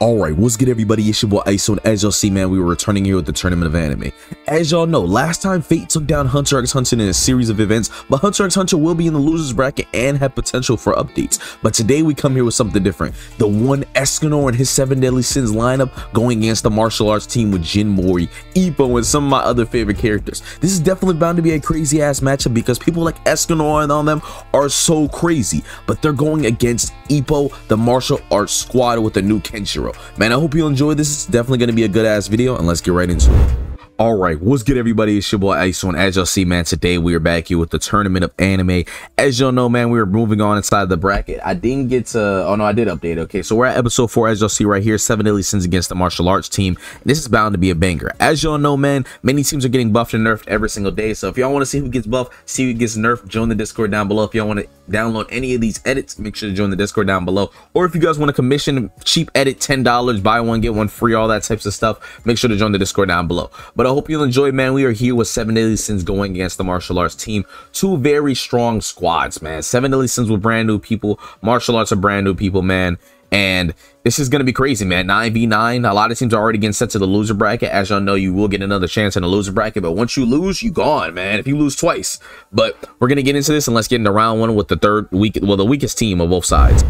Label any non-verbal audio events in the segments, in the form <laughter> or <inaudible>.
Alright, what's good everybody, it's your boy ISO, and as y'all see, man, we were returning here with the Tournament of Anime. As y'all know, last time Fate took down Hunter x Hunter in a series of events, but Hunter x Hunter will be in the losers bracket and have potential for updates. But today we come here with something different. The one Escanor and his 7 Deadly Sins lineup going against the martial arts team with Jin Mori, Ippo, and some of my other favorite characters. This is definitely bound to be a crazy ass matchup because people like Escanor and all them are so crazy, but they're going against Ippo, the martial arts squad with the new Kenshiro. Man, I hope you enjoy this. It's definitely going to be a good ass video and let's get right into it. All right, what's good, everybody? It's your boy Iso, and as y'all see, man, today we are back here with the tournament of anime. As y'all know, man, we are moving on inside the bracket. I didn't get to, oh no, I did update. Okay, so we're at episode four, as y'all see right here, seven deadly sins against the martial arts team. This is bound to be a banger. As y'all know, man, many teams are getting buffed and nerfed every single day. So if y'all want to see who gets buffed, see who gets nerfed, join the Discord down below. If y'all want to download any of these edits, make sure to join the Discord down below. Or if you guys want to commission cheap edit, ten dollars, buy one get one free, all that types of stuff, make sure to join the Discord down below. But I hope you'll enjoy, man we are here with Seven Deadly Sins going against the martial arts team. Two very strong squads, man. Seven Deadly Sins with brand new people. Martial arts are brand new people, man. And this is going to be crazy, man. 9v9. A lot of teams are already getting set to the loser bracket. As y'all know, you will get another chance in the loser bracket. But once you lose, you gone, man. If you lose twice. But we're going to get into this and let's get into round one with the third week. Well, the weakest team of both sides.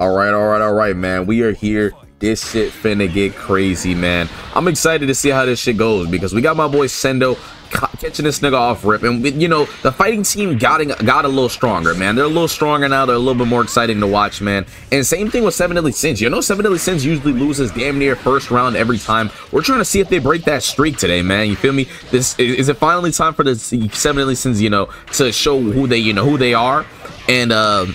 All right, all right, all right, man. We are here this shit finna get crazy, man. I'm excited to see how this shit goes because we got my boy Sendo catching this nigga off rip. And you know the fighting team got got a little stronger man. They're a little stronger now. They're a little bit more exciting to watch man. And same thing with seven deadly sins. You know seven deadly sins usually loses damn near first round every time. We're trying to see if they break that streak today man. You feel me? This is it finally time for the seven deadly sins you know to show who they you know who they are? And uh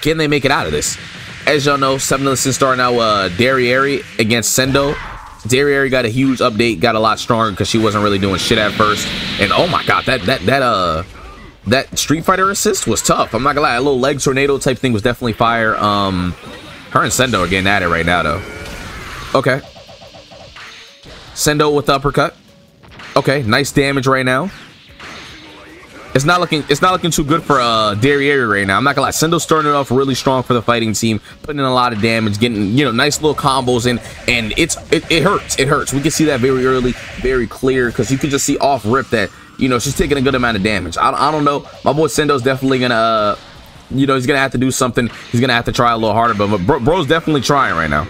can they make it out of this? As y'all know, Seven Listen starting out uh, Derriere against Sendo. Derriere got a huge update, got a lot stronger because she wasn't really doing shit at first. And oh my god, that that that uh that Street Fighter assist was tough. I'm not gonna lie, a little leg tornado type thing was definitely fire. Um, her and Sendo are getting at it right now though. Okay. Sendo with the uppercut. Okay, nice damage right now. It's not looking it's not looking too good for uh Derriere right now. I'm not gonna lie. Sendo's starting off really strong for the fighting team, putting in a lot of damage, getting you know nice little combos in, and it's it, it hurts. It hurts. We can see that very early, very clear, because you can just see off rip that you know she's taking a good amount of damage. I, I don't know. My boy Sendo's definitely gonna uh, you know he's gonna have to do something. He's gonna have to try a little harder, but, but bro, bro's definitely trying right now.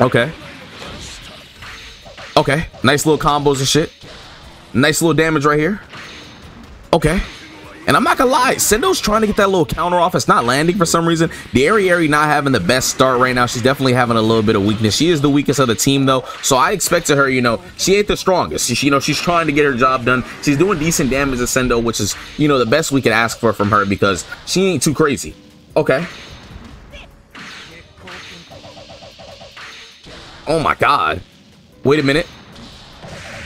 Okay. Okay. Nice little combos and shit. Nice little damage right here. Okay. And I'm not gonna lie, Sendo's trying to get that little counter off. It's not landing for some reason. Ari not having the best start right now. She's definitely having a little bit of weakness. She is the weakest of the team though. So I expected her, you know, she ain't the strongest. She, you know, she's trying to get her job done. She's doing decent damage to Sendo, which is, you know, the best we could ask for from her because she ain't too crazy. Okay. Oh my god. Wait a minute.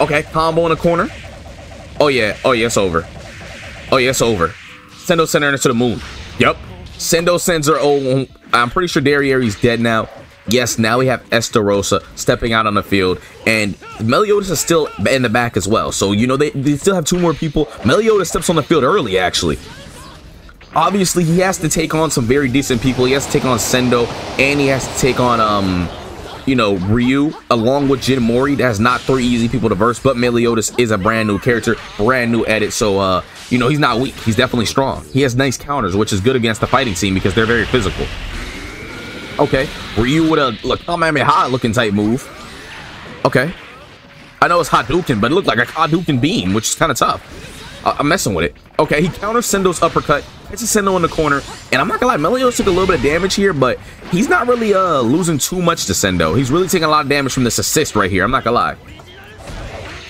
Okay, combo in the corner. Oh yeah, oh yeah, it's over. Oh, yeah, it's over. Sendo sent her into the moon. Yep. Sendo sends her. Oh, I'm pretty sure Derriere's dead now. Yes, now we have Estarossa stepping out on the field, and Meliodas is still in the back as well. So, you know, they, they still have two more people. Meliodas steps on the field early, actually. Obviously, he has to take on some very decent people. He has to take on Sendo, and he has to take on, um, you know, Ryu, along with Jin Mori. That's not three easy people to verse, but Meliodas is a brand new character, brand new edit. So, uh, you know, he's not weak. He's definitely strong. He has nice counters, which is good against the fighting team because they're very physical. Okay. Ryu with a look, Kamehameha looking type move. Okay. I know it's Hadouken, but it looked like a Hadouken beam, which is kind of tough. I I'm messing with it. Okay, he counters Sendo's uppercut, hits a Sendo in the corner, and I'm not gonna lie, Meliodas took a little bit of damage here, but he's not really uh losing too much to Sendo. He's really taking a lot of damage from this assist right here. I'm not gonna lie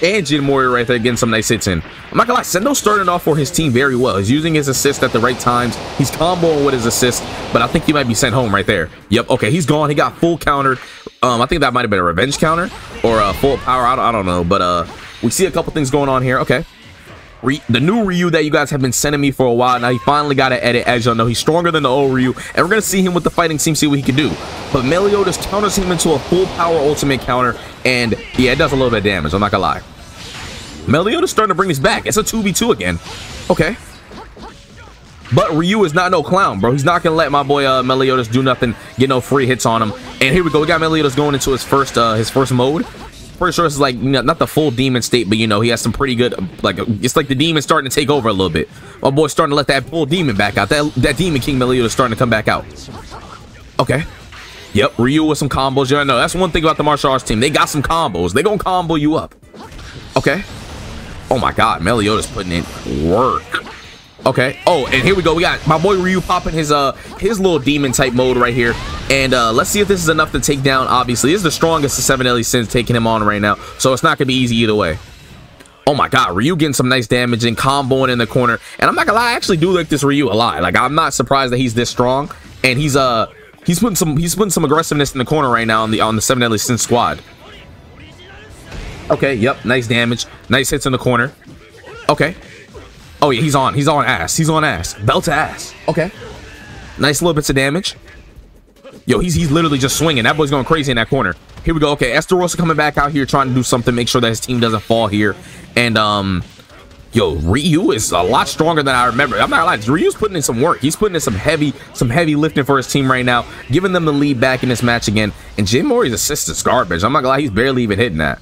and Jin Mori right there getting some nice hits in. I'm not gonna lie, Sendo started off for his team very well. He's using his assist at the right times. He's comboing with his assist, but I think he might be sent home right there. Yep, okay, he's gone. He got full countered. Um, I think that might have been a revenge counter or a full power. I don't, I don't know, but uh, we see a couple things going on here. Okay. Re the new Ryu that you guys have been sending me for a while. Now he finally got to edit. As y'all know, he's stronger than the old Ryu, and we're gonna see him with the fighting team, see what he can do. But Meliodas counters him into a full power ultimate counter, and yeah, it does a little bit of damage. I'm not gonna lie. Meliodas starting to bring this back. It's a 2v2 again. Okay. But Ryu is not no clown, bro. He's not gonna let my boy uh, Meliodas do nothing, get no free hits on him. And here we go. We got Meliodas going into his first uh, his first mode. Pretty sure is like you know, not the full demon state, but you know he has some pretty good like it's like the demon starting to take over a little bit. My boy's starting to let that full demon back out. That that demon King Meliodas starting to come back out. Okay. Yep, Ryu with some combos. Yeah, I know. That's one thing about the martial arts team. They got some combos. They gonna combo you up. Okay. Oh my god, Meliodas putting in work. Okay. Oh, and here we go. We got my boy Ryu popping his uh his little demon type mode right here. And uh let's see if this is enough to take down. Obviously, this is the strongest of seven deadly sins taking him on right now. So it's not gonna be easy either way. Oh my god, Ryu getting some nice damage and comboing in the corner. And I'm not gonna lie, I actually do like this Ryu a lot. Like I'm not surprised that he's this strong. And he's uh He's putting some he's putting some aggressiveness in the corner right now on the on the seven deadly sin squad. Okay, yep, nice damage. Nice hits in the corner. Okay. Oh yeah, he's on. He's on ass. He's on ass. Belt to ass. Okay. Nice little bits of damage. Yo, he's he's literally just swinging. That boy's going crazy in that corner. Here we go. Okay, Estarossa coming back out here trying to do something, make sure that his team doesn't fall here. And um yo, Ryu is a lot stronger than I remember. I'm not lying. Ryu's putting in some work. He's putting in some heavy, some heavy lifting for his team right now, giving them the lead back in this match again. And Jin Mori's assist is garbage. I'm not gonna lie, he's barely even hitting that.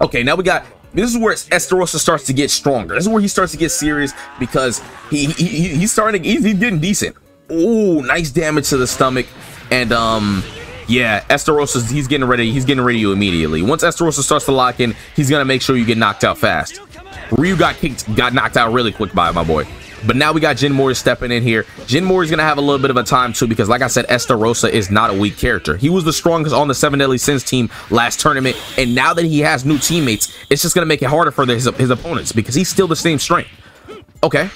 Okay, now we got this is where Estarossa starts to get stronger. This is where he starts to get serious because he, he he's starting he's, he's getting decent. Oh, nice damage to the stomach. And um yeah, Estarossa he's getting ready. He's getting ready to you immediately. Once Estarossa starts to lock in, he's gonna make sure you get knocked out fast. Ryu got kicked, got knocked out really quick by my boy. But now we got Jin Mori stepping in here. Jin Mori's going to have a little bit of a time too because like I said, Estarossa is not a weak character. He was the strongest on the Seven Deadly Sins team last tournament. And now that he has new teammates, it's just going to make it harder for his, his opponents because he's still the same strength. Okay.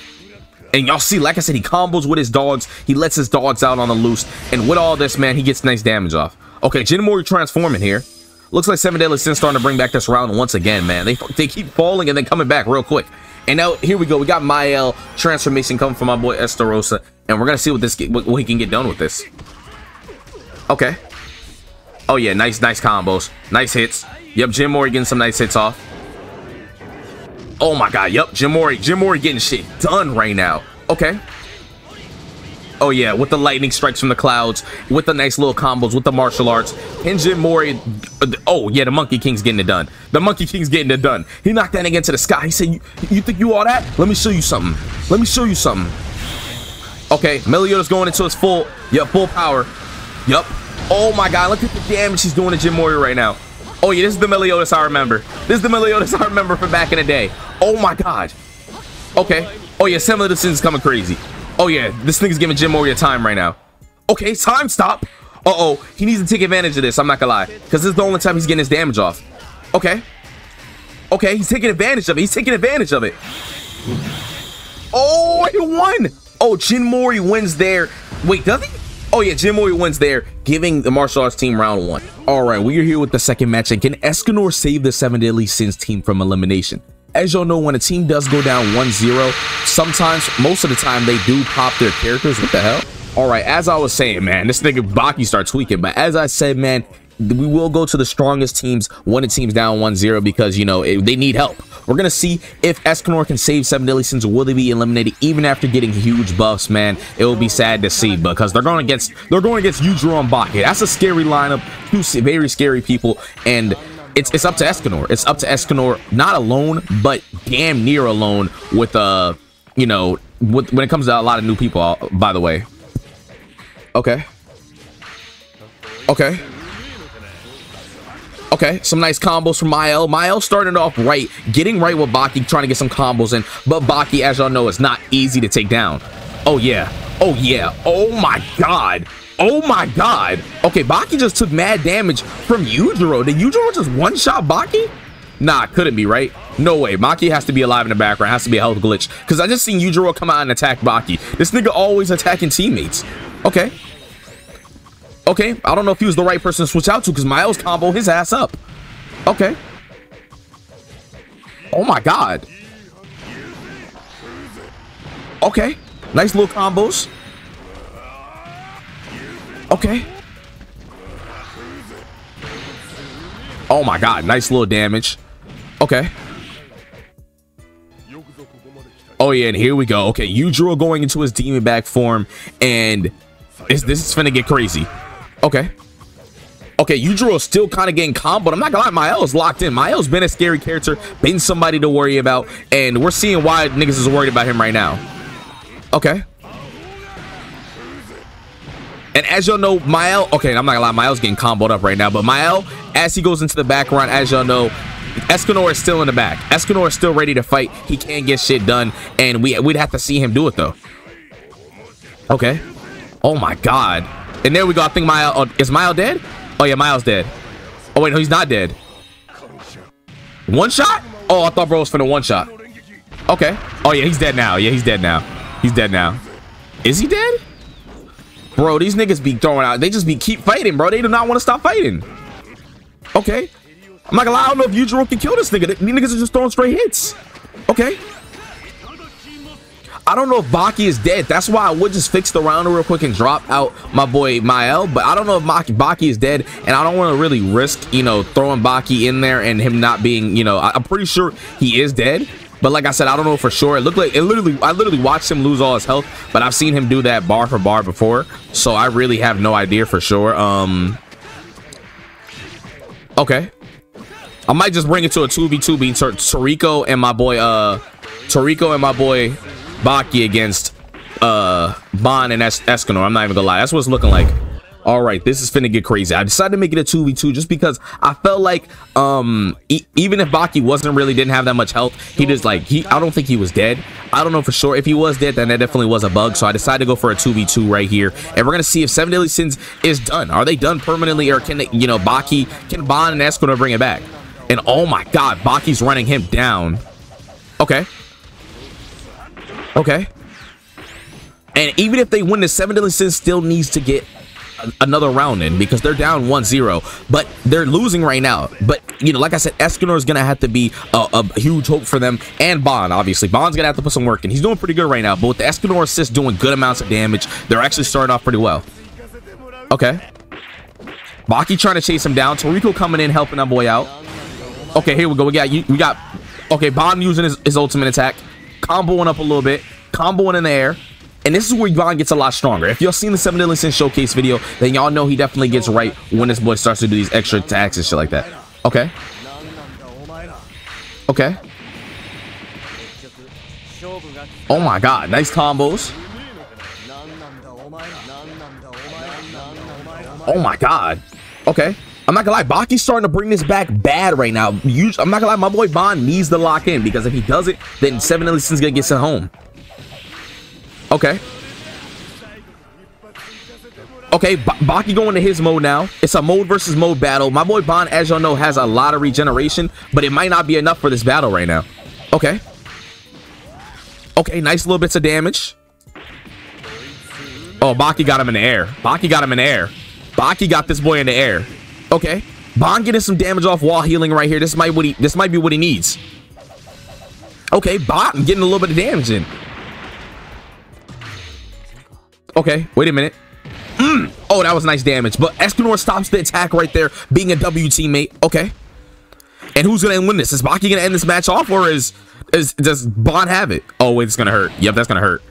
And y'all see, like I said, he combos with his dogs. He lets his dogs out on the loose. And with all this, man, he gets nice damage off. Okay, Jin Mori transforming here. Looks like Seven Deadly Sins starting to bring back this round once again, man. They, they keep falling and then coming back real quick. And now here we go. We got Mael transformation coming from my boy Estarossa, and we're gonna see what this what, what he can get done with this. Okay. Oh yeah, nice nice combos, nice hits. Yep, Jin Mori getting some nice hits off. Oh my god, yep, Jin Mori, Jin Mori getting shit done right now. Okay. Oh yeah, with the lightning strikes from the clouds, with the nice little combos, with the martial arts. Hinjin Mori, uh, oh yeah, the Monkey King's getting it done. The Monkey King's getting it done. He knocked that again to the sky. He said, you, you think you all that? Let me show you something. Let me show you something. Okay, Meliodas going into his full, yep, full power. Yup. Oh my god, look at the damage he's doing to Jin Mori right now. Oh yeah, this is the Meliodas I remember. This is the Meliodas I remember from back in the day. Oh my god. Okay. Oh yeah, the Sins coming crazy. Oh yeah, this thing's giving Jin Mori a time right now. Okay, time stop. Uh-oh, he needs to take advantage of this, I'm not gonna lie. Because this is the only time he's getting his damage off. Okay. Okay, he's taking advantage of it. He's taking advantage of it. Oh, he won. Oh, Jin Mori wins there. Wait, does he? Oh yeah, Jin Mori wins there, giving the martial arts team round one. All right, we are here with the second match, and can Escanor save the Seven Deadly Sins team from elimination? As y'all know, when a team does go down 1-0, sometimes, most of the time, they do pop their characters. What the hell? All right, as I was saying, man, this nigga Baki starts tweaking. But as I said, man, we will go to the strongest teams when a team's down 1-0 because, you know, it, they need help. We're going to see if Escanor can save 7 Deadly Sins will they be eliminated even after getting huge buffs, man. It will be sad to see because they're going against they're going against Yujiro and Baki. That's a scary lineup. Two very scary people and it's it's up to Escanor. It's up to Escanor, not alone, but damn near alone with uh, you know, with, when it comes to a lot of new people. Uh, by the way. Okay. Okay. Okay, some nice combos from Mael. Mael starting off right, getting right with Baki, trying to get some combos in. But Baki, as y'all know, is not easy to take down. Oh, yeah. Oh, yeah. Oh, my God. Oh my god. Okay, Baki just took mad damage from Yujiro. Did Yujiro just one-shot Baki? Nah, couldn't be, right? No way. Baki has to be alive in the background. Has to be a health glitch. Because I just seen Yujiro come out and attack Baki. This nigga always attacking teammates. Okay. Okay, I don't know if he was the right person to switch out to because Mael's combo his ass up. Okay. Oh my god. Okay. Nice little combos. Okay. Oh my god, nice little damage. Okay. Oh yeah, and here we go. Okay, Yujiro going into his demon back form, and this, this is finna get crazy. Okay. Okay, Yujiro is still kind of getting but I'm not gonna lie, Mael's locked in. Mael's been a scary character, been somebody to worry about, and we're seeing why niggas is worried about him right now. Okay. And as y'all know, Mael, okay, I'm not gonna lie, Mael's getting comboed up right now, but Mael, as he goes into the background, as y'all know, Escanor is still in the back. Escanor is still ready to fight. He can't get shit done, and we, we'd have to see him do it, though. Okay. Oh, my God. And there we go. I think Mael, oh, is Mael dead? Oh, yeah, Mael's dead. Oh, wait, no, he's not dead. One shot? Oh, I thought bro was for the one shot. Okay. Oh, yeah, he's dead now. Yeah, he's dead now. He's dead now. Is he dead? Bro, these niggas be throwing out. They just be keep fighting, bro. They do not want to stop fighting. Okay. I'm not gonna lie. I don't know if Yujiro can kill this nigga. These niggas are just throwing straight hits. Okay. I don't know if Baki is dead. That's why I would just fix the round real quick and drop out my boy Mael. But I don't know if Baki, Baki is dead. And I don't want to really risk, you know, throwing Baki in there and him not being, you know, I'm pretty sure he is dead. But like I said, I don't know for sure. It looked like it literally, I literally watched him lose all his health, but I've seen him do that bar for bar before. So I really have no idea for sure. Um, okay. I might just bring it to a 2v2 being Toriko and my boy, uh, Toriko and my boy Baki against, uh, Ban and es Escanor. I'm not even gonna lie. That's what it's looking like all right this is finna get crazy. I decided to make it a 2v2 just because i felt like um e even if baki wasn't really didn't have that much health he just like he i don't think he was dead. I don't know for sure. If he was dead then that definitely was a bug. So i decided to go for a 2v2 right here. And we're gonna see if seven deadly sins is done. Are they done permanently or can they, you know baki can ban and escanor bring it back? And oh my god baki's running him down. Okay. Okay. And even if they win the seven deadly sins still needs to get another round in because they're down 1-0 but they're losing right now. But you know like i said escanor is gonna have to be a, a, huge hope for them. And ban obviously. Ban's gonna have to put some work in. He's doing pretty good right now but with the escanor assist doing good amounts of damage they're actually starting off pretty well. Okay. Baki trying to chase him down. Toriko coming in helping that boy out. Okay here we go. We got you, we got okay ban using his, his ultimate attack. Comboing up a little bit. Comboing in the air and this is where Ban gets a lot stronger. If y'all seen the 7 Deadly showcase video, then y'all know he definitely gets right when this boy starts to do these extra attacks and shit like that. Okay. Okay. Oh my god, nice combos. Oh my god. Okay. I'm not gonna lie, Baki's starting to bring this back bad right now. I'm not gonna lie, my boy Ban needs to lock in because if he does it, then 7 Deadly Sins gonna get sent home. Okay. Okay, B Baki going to his mode now. It's a mode versus mode battle. My boy Ban, as y'all know, has a lot of regeneration, but it might not be enough for this battle right now. Okay. Okay, nice little bits of damage. Oh, Baki got him in the air. Baki got him in the air. Baki got this boy in the air. Okay. Ban getting some damage off wall healing right here. This might what he this might be what he needs. Okay, Ban getting a little bit of damage in. Okay, wait a minute. Mm. Oh, that was nice damage. But Escanor stops the attack right there, being a W teammate. Okay. And who's gonna win this? Is Baki gonna end this match off, or is is does Ban have it? Oh wait, it's gonna hurt. Yep, that's gonna hurt.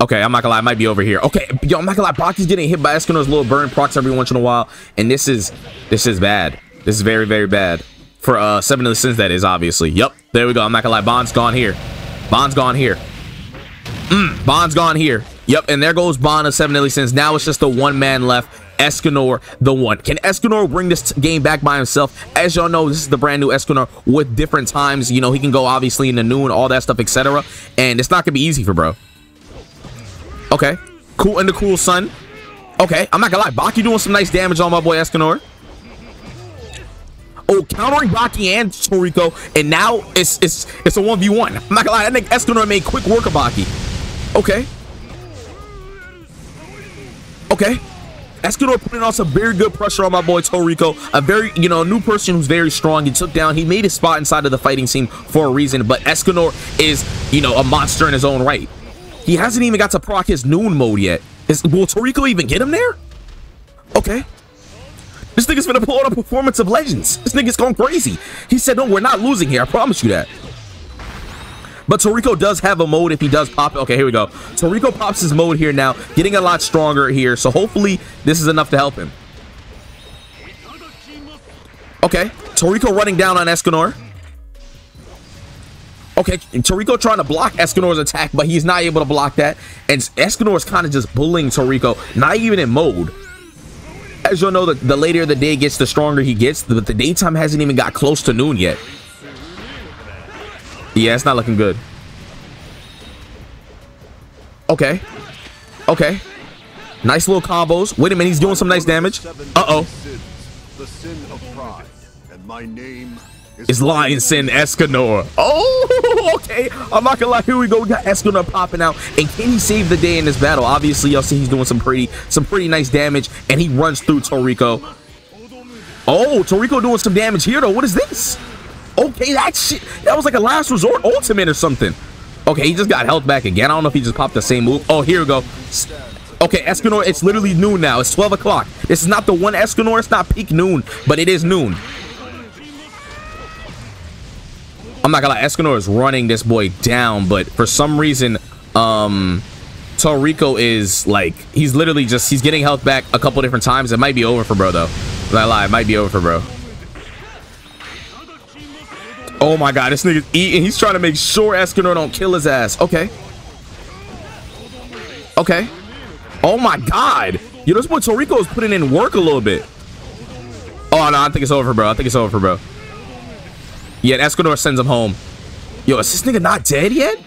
Okay, I'm not gonna lie, I might be over here. Okay, yo, I'm not gonna lie, Baki's getting hit by Escanor's little burn procs every once in a while, and this is this is bad. This is very very bad for uh seven of the sins. That is obviously. Yep, there we go. I'm not gonna lie, Ban's gone here. Ban's gone here. Mm, Ban's gone here. Yep, and there goes Ban of Seven Deadly Sins. Now it's just the one man left. Escanor, the one. Can Escanor bring this game back by himself? As y'all know, this is the brand new Escanor with different times. You know, he can go obviously in the noon, and all that stuff, etc. And it's not gonna be easy for bro. Okay, cool in the cool sun. Okay, I'm not gonna lie, Baki doing some nice damage on my boy Escanor. Oh, countering Baki and Toriko, and now it's it's it's a 1v1. I'm not gonna lie, I think Escanor made quick work of Baki. Okay. Okay. Escanor putting on some very good pressure on my boy Toriko. A very, you know, new person who's very strong. He took down, he made his spot inside of the fighting scene for a reason. But Escanor is, you know, a monster in his own right. He hasn't even got to proc his noon mode yet. Is, will Toriko even get him there? Okay. This nigga's gonna pull out a performance of legends. This nigga's going crazy. He said, no, we're not losing here. I promise you that. But Toriko does have a mode if he does pop. Okay, here we go. Toriko pops his mode here now, getting a lot stronger here. So hopefully this is enough to help him. Okay, Toriko running down on Escanor. Okay, Toriko trying to block Escanor's attack, but he's not able to block that. And Escanor is kind of just bullying Toriko, not even in mode. As you'll know, the, the later the day gets, the stronger he gets. But the daytime hasn't even got close to noon yet. Yeah, it's not looking good. Okay. Okay. Nice little combos. Wait a minute, he's doing some nice damage. Uh-oh. The sin of pride, and my name is Lion Sin Escanor. Oh, <laughs> okay. I'm not gonna lie. Here we go. We got Escanor popping out, and can he save the day in this battle? Obviously, y'all see he's doing some pretty, some pretty nice damage, and he runs through Toriko. Oh, Toriko doing some damage here though. What is this? Okay, that shit. That was like a last resort ultimate or something. Okay, he just got health back again. I don't know if he just popped the same move. Oh, here we go. Okay, Escanor, it's literally noon now. It's 12 o'clock. This is not the one Escanor. It's not peak noon, but it is noon. I'm not gonna lie, Escanor is running this boy down, but for some reason, um, Toriko is like, he's literally just, he's getting health back a couple different times. It might be over for bro, though. I lie, it might be over for bro. Oh my god, this nigga's eating. He's trying to make sure Escanor don't kill his ass. Okay. Okay. Oh my god. Yo, this boy Toriko is putting in work a little bit. Oh no, I think it's over, bro. I think it's over, bro. Yeah, Escanor sends him home. Yo, is this nigga not dead yet?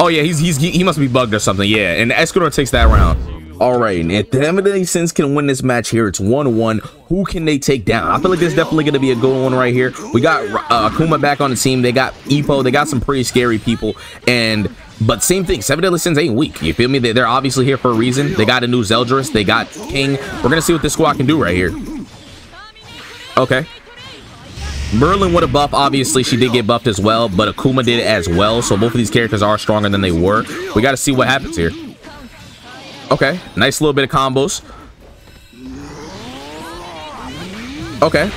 Oh yeah, he's he's he must be bugged or something. Yeah, and Escanor takes that round. All right, and if the Seven Deadly Sins can win this match here, it's 1-1. Who can they take down? I feel like it's definitely going to be a good one right here. We got uh, Akuma back on the team. They got Ippo. They got some pretty scary people. And but same thing, Seven Deadly Sins ain't weak. You feel me? They're obviously here for a reason. They got a new Zeldris. They got King. We're going to see what this squad can do right here. Okay. Merlin with a buff, obviously she did get buffed as well, but Akuma did as well. So both of these characters are stronger than they were. We got to see what happens here. Okay, nice little bit of combos. Okay.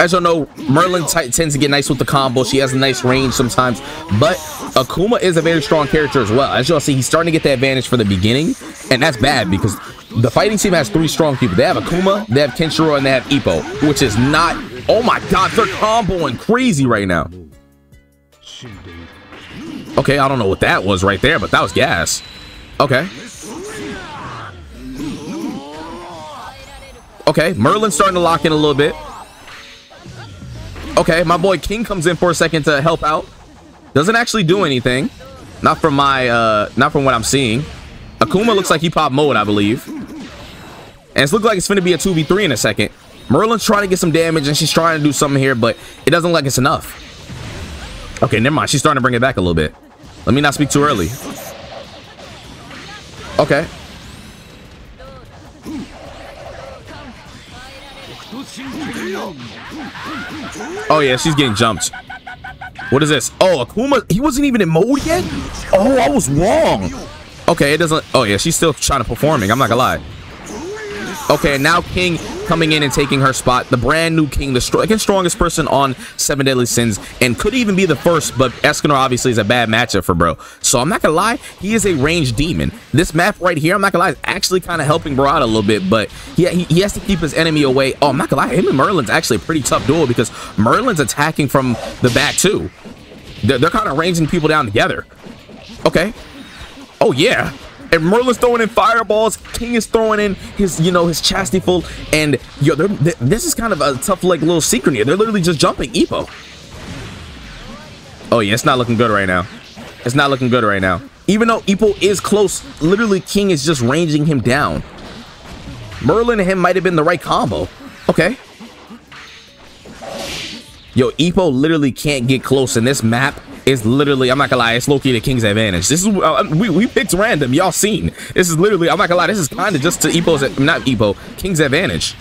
As you know, Merlin tends to get nice with the combo. She has a nice range sometimes, but Akuma is a very strong character as well. As y'all see, he's starting to get the advantage for the beginning, and that's bad because the fighting team has three strong people. They have Akuma, they have Kenshiro, and they have Ippo, which is not... Oh my god, they're comboing crazy right now. Okay, I don't know what that was right there, but that was gas. Okay. Okay, Merlin's starting to lock in a little bit. Okay, my boy King comes in for a second to help out. Doesn't actually do anything. Not from my, uh, not from what I'm seeing. Akuma looks like he popped mode, I believe. And it's look like it's gonna be a 2v3 in a second. Merlin's trying to get some damage and she's trying to do something here, but it doesn't look like it's enough. Okay, never mind. She's starting to bring it back a little bit. Let me not speak too early. Okay. Oh yeah, she's getting jumped. What is this? Oh, Akuma, he wasn't even in mode yet? Oh, I was wrong. Okay, it doesn't, oh yeah, she's still trying to performing, I'm not gonna lie. Okay, now King coming in and taking her spot. The brand new King, the second strongest person on Seven Deadly Sins, and could even be the first, but Escanor obviously is a bad matchup for bro. So I'm not gonna lie, he is a ranged demon. This map right here, I'm not gonna lie, is actually kind of helping bro out a little bit, but yeah, he, he has to keep his enemy away. Oh, I'm not gonna lie, him and Merlin's actually a pretty tough duel because Merlin's attacking from the back too. They're, they're kind of ranging people down together. Okay. Oh, yeah and Merlin's throwing in fireballs. King is throwing in his, you know, his chastity fold. And yo, they're, this is kind of a tough, like, little secret here. They're literally just jumping Ippo. Oh, yeah, it's not looking good right now. It's not looking good right now. Even though Ippo is close, literally King is just ranging him down. Merlin and him might have been the right combo. Okay. Yo, Ippo literally can't get close in this map is literally, I'm not gonna lie, it's low-key the King's advantage. This is, uh, we, we picked random, y'all seen. This is literally, I'm not gonna lie, this is kind of just to Ippo's, not Ippo, King's advantage.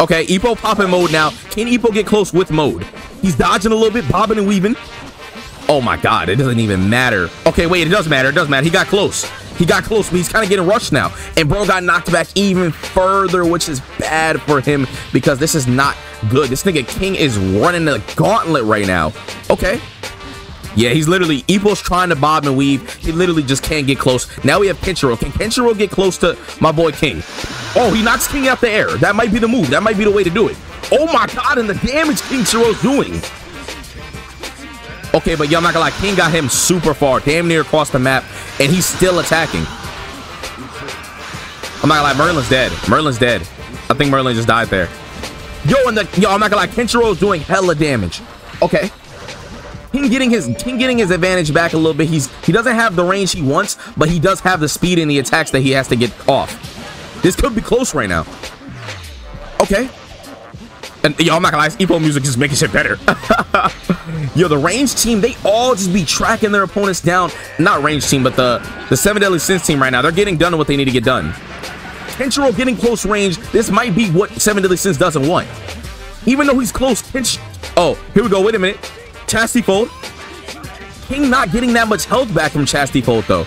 Okay, Ippo popping mode now. Can Ippo get close with mode? He's dodging a little bit, bobbing and weaving. Oh my god, it doesn't even matter. Okay, wait, it does matter, it does matter. He got close. He got close, but he's kind of getting rushed now. And bro got knocked back even further, which is bad for him because this is not good. This nigga King is running the gauntlet right now. Okay. Yeah, he's literally Ippo's trying to bob and weave. He literally just can't get close. Now we have Kenshiro. Can Kenshiro get close to my boy King? Oh, he knocks King out the air. That might be the move. That might be the way to do it. Oh my god, and the damage Kenshiro's doing. Okay, but y'all not gonna lie, King got him super far, damn near across the map, and he's still attacking. I'm not gonna lie, Merlin's dead. Merlin's dead. I think Merlin just died there. Yo, and the yo, I'm not gonna lie, Kenshiro's doing hella damage. Okay. King getting his King getting his advantage back a little bit. He's he doesn't have the range he wants, but he does have the speed and the attacks that he has to get off. This could be close right now. Okay. And yo, I'm not gonna lie, Ippo music is making shit better. <laughs> yo, the range team, they all just be tracking their opponents down. Not range team, but the the seven deadly sins team right now. They're getting done what they need to get done. Kenshiro getting close range. This might be what seven deadly sins doesn't want. Even though he's close, Kensh. Oh, here we go. Wait a minute. Chastity Fold. King not getting that much health back from Chastity Fold, though.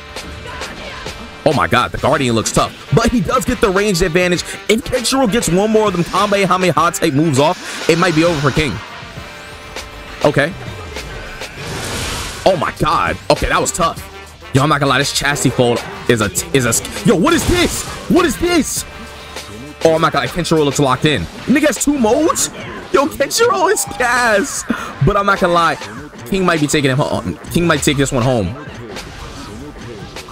Oh my god, the Guardian looks tough. But he does get the range advantage. If Kenshiro gets one more of them Kamehameha type moves off, it might be over for King. Okay. Oh my god. Okay, that was tough. Yo, I'm not gonna lie, this chastity fold is a is a yo, what is this? What is this? Oh my god, Kenshiro looks locked in. Nigga has two modes? Yo, Kenshiro is gas. But I'm not gonna lie, King might be taking him home. Um, King might take this one home.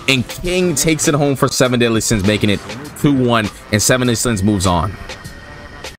And King takes it home for Seven Deadly Sins, making it 2-1, and Seven Deadly Sins moves on.